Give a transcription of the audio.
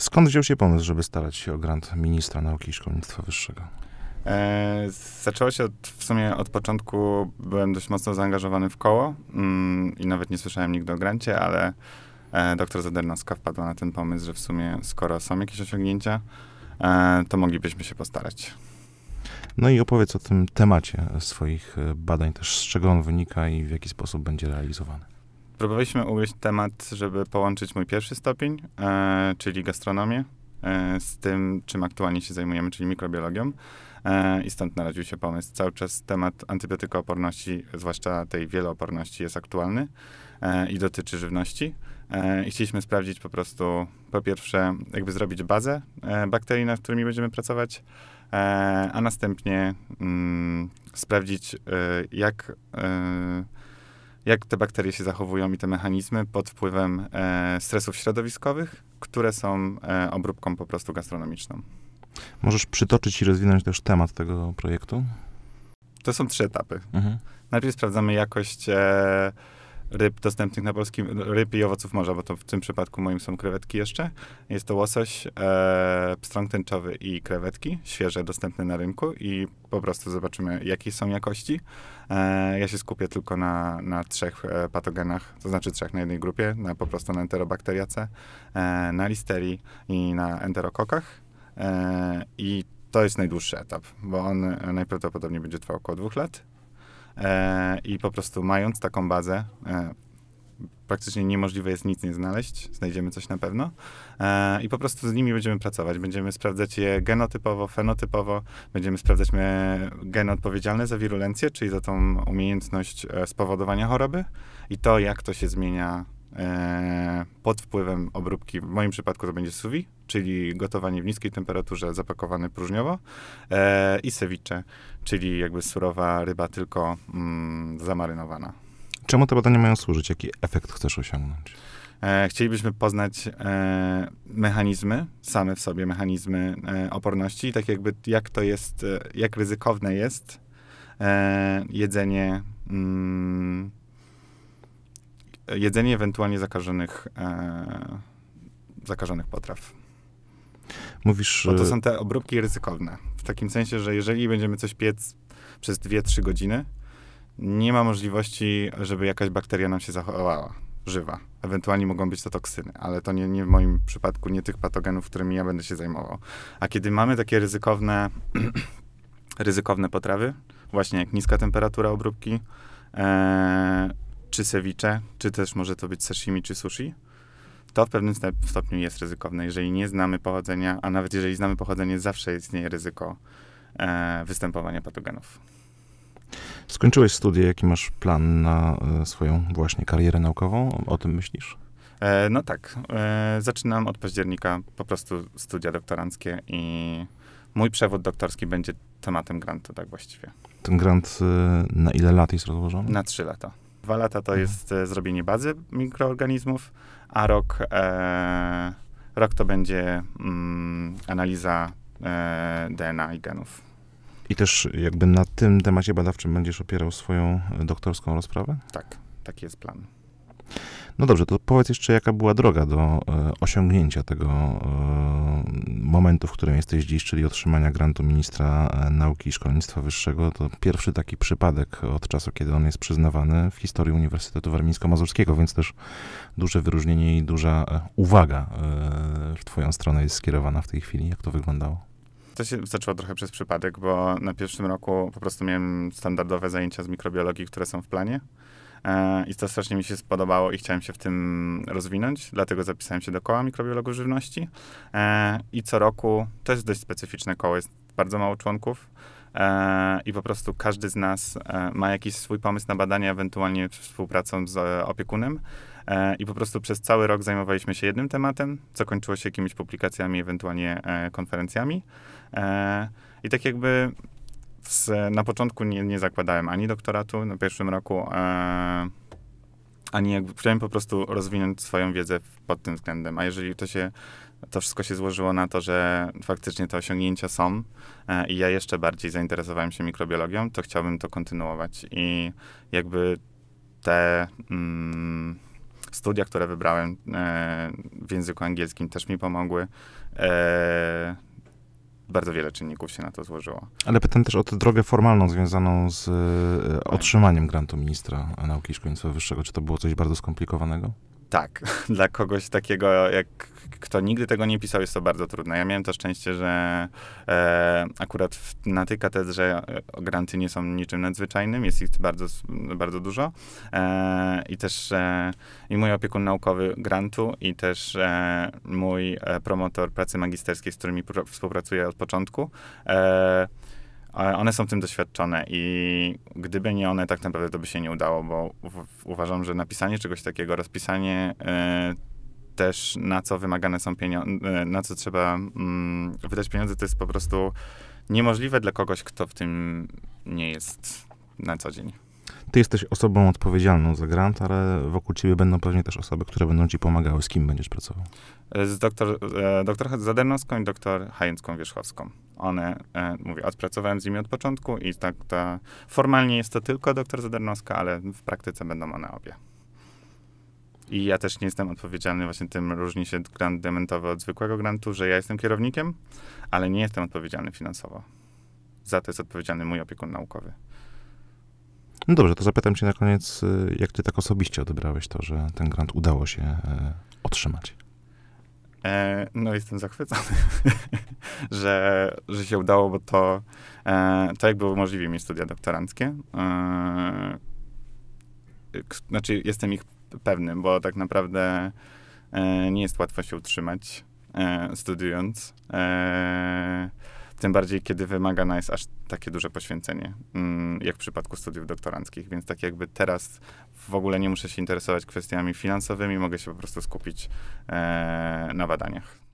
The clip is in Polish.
Skąd wziął się pomysł, żeby starać się o grant ministra nauki i szkolnictwa wyższego? E, zaczęło się od, w sumie od początku, byłem dość mocno zaangażowany w koło mm, i nawet nie słyszałem nigdy o grancie, ale e, doktor Zadernowska wpadła na ten pomysł, że w sumie skoro są jakieś osiągnięcia, e, to moglibyśmy się postarać. No i opowiedz o tym temacie swoich e, badań też, z czego on wynika i w jaki sposób będzie realizowany. Próbowaliśmy ugryźć temat, żeby połączyć mój pierwszy stopień, e, czyli gastronomię, e, z tym, czym aktualnie się zajmujemy, czyli mikrobiologią. E, I stąd narodził się pomysł. Cały czas temat antybiotykooporności, zwłaszcza tej wielooporności, jest aktualny e, i dotyczy żywności. E, I chcieliśmy sprawdzić po prostu, po pierwsze, jakby zrobić bazę e, bakterii, nad którymi będziemy pracować, a następnie mm, sprawdzić, jak, jak te bakterie się zachowują i te mechanizmy pod wpływem e, stresów środowiskowych, które są e, obróbką po prostu gastronomiczną. Możesz przytoczyć i rozwinąć też temat tego projektu? To są trzy etapy. Mhm. Najpierw sprawdzamy jakość e, ryb dostępnych na polskim, ryb i owoców morza, bo to w tym przypadku moim są krewetki jeszcze. Jest to łosoś, e, pstrąg tęczowy i krewetki, świeże, dostępne na rynku i po prostu zobaczymy, jakie są jakości. E, ja się skupię tylko na, na trzech e, patogenach, to znaczy trzech na jednej grupie, na, po prostu na enterobakteriace, e, na listerii i na enterokokach. E, I to jest najdłuższy etap, bo on najprawdopodobniej będzie trwał około dwóch lat. E, I po prostu mając taką bazę, e, praktycznie niemożliwe jest nic nie znaleźć, znajdziemy coś na pewno. E, I po prostu z nimi będziemy pracować. Będziemy sprawdzać je genotypowo, fenotypowo, będziemy sprawdzać me- geny odpowiedzialne za wirulencję, czyli za tą umiejętność e, spowodowania choroby i to, jak to się zmienia e, pod wpływem obróbki. W moim przypadku to będzie vide, czyli gotowanie w niskiej temperaturze, zapakowane próżniowo e, i ceviche, czyli jakby surowa ryba, tylko mm, zamarynowana. Czemu te badania mają służyć? Jaki efekt chcesz osiągnąć? E, chcielibyśmy poznać e, mechanizmy, same w sobie mechanizmy e, oporności, tak jakby jak to jest, e, jak ryzykowne jest e, jedzenie, mm, jedzenie ewentualnie zakażonych, e, zakażonych potraw. Mówisz, Bo to e, są te obróbki ryzykowne. W takim sensie, że jeżeli będziemy coś piec przez 2-3 godziny, nie ma możliwości, żeby jakaś bakteria nam się zachowała żywa. Ewentualnie mogą być to toksyny, ale to nie, nie w moim przypadku, nie tych patogenów, którymi ja będę się zajmował. A kiedy mamy takie ryzykowne, ryzykowne potrawy, właśnie jak niska temperatura obróbki, e, czy ceviche, czy też może to być sashimi, czy sushi, to w pewnym stopniu jest ryzykowne. Jeżeli nie znamy pochodzenia, a nawet jeżeli znamy pochodzenie, zawsze istnieje ryzyko e, występowania patogenów. skończyłeś studia, jaki masz plan na e, swoją właśnie karierę naukową? O tym myślisz? E, no tak, e, zaczynam od października po prostu studia doktoranckie i mój przewód doktorski będzie tematem grantu, tak właściwie. Ten grant e, na ile lat jest rozłożony? Na trzy lata. Dwa lata to Mhm. jest e, zrobienie bazy mikroorganizmów, a rok, e, rok to będzie mm, analiza e, DNA i genów. I też jakby na tym temacie badawczym będziesz opierał swoją doktorską rozprawę? Tak, taki jest plan. No dobrze, to powiedz jeszcze, jaka była droga do e, osiągnięcia tego e, momentu, w którym jesteś dziś, czyli otrzymania grantu ministra e, nauki i szkolnictwa wyższego. To pierwszy taki przypadek od czasu, kiedy on jest przyznawany w historii Uniwersytetu Warmińsko-Mazurskiego, więc też duże wyróżnienie i duża uwaga w twoją stronę jest skierowana w tej chwili. Jak to wyglądało? To się zaczęło trochę przez przypadek, bo na pierwszym roku po prostu miałem standardowe zajęcia z mikrobiologii, które są w planie. E, I to strasznie mi się spodobało i chciałem się w tym rozwinąć, dlatego zapisałem się do koła mikrobiologów żywności. E, I co roku, to jest dość specyficzne koło, jest bardzo mało członków. E, I po prostu każdy z nas ma jakiś swój pomysł na badanie, ewentualnie współpracą z opiekunem. I po prostu przez cały rok zajmowaliśmy się jednym tematem, co kończyło się jakimiś publikacjami, ewentualnie konferencjami. I tak jakby z, na początku nie, nie zakładałem ani doktoratu na pierwszym roku, e, ani jakby chciałem po prostu rozwinąć swoją wiedzę pod tym względem. A jeżeli to się, to wszystko się złożyło na to, że faktycznie te osiągnięcia są e, i ja jeszcze bardziej zainteresowałem się mikrobiologią, to chciałbym to kontynuować i jakby te, mm, studia, które wybrałem w języku angielskim też mi pomogły. Bardzo wiele czynników się na to złożyło. Ale pytam też o tę drogę formalną związaną z otrzymaniem grantu ministra nauki i szkolnictwa wyższego. Czy to było coś bardzo skomplikowanego? Tak, dla kogoś takiego jak kto nigdy tego nie pisał, jest to bardzo trudne. Ja miałem to szczęście, że e, akurat w, na tej katedrze e, granty nie są niczym nadzwyczajnym, jest ich bardzo, bardzo dużo. E, I też e, i mój opiekun naukowy grantu, i też e, mój e, promotor pracy magisterskiej, z którymi współpracuję od początku, one są tym doświadczone i gdyby nie one, tak naprawdę to by się nie udało, bo uważam, że napisanie czegoś takiego, rozpisanie też na co wymagane są pieniądze, na co trzeba mm, wydać pieniądze, to jest po prostu niemożliwe dla kogoś, kto w tym nie jest na co dzień. Ty jesteś osobą odpowiedzialną za grant, ale wokół ciebie będą pewnie też osoby, które będą ci pomagały. Z kim będziesz pracował? Z doktor, e, doktor i doktor Hajęcką Wierzchowską. One, e, mówię, odpracowałem z nimi od początku i tak ta, formalnie jest to tylko doktor Zadernowska, ale w praktyce będą one obie. I ja też nie jestem odpowiedzialny, właśnie tym różni się grant dementowy od zwykłego grantu, że ja jestem kierownikiem, ale nie jestem odpowiedzialny finansowo. Za to jest odpowiedzialny mój opiekun naukowy. No dobrze, to zapytam cię na koniec, y, jak ty tak osobiście odebrałeś to, że ten grant udało się e, otrzymać? E, no jestem zachwycony, że, że się udało, bo to, e, to jakby umożliwi mi studia doktoranckie. E, znaczy jestem ich pewnym, bo tak naprawdę e, nie jest łatwo się utrzymać e, studiując. Tym bardziej, kiedy wymagane jest aż takie duże poświęcenie, mm, jak w przypadku studiów doktoranckich. Więc tak jakby teraz w ogóle nie muszę się interesować kwestiami finansowymi, mogę się po prostu skupić e, na badaniach.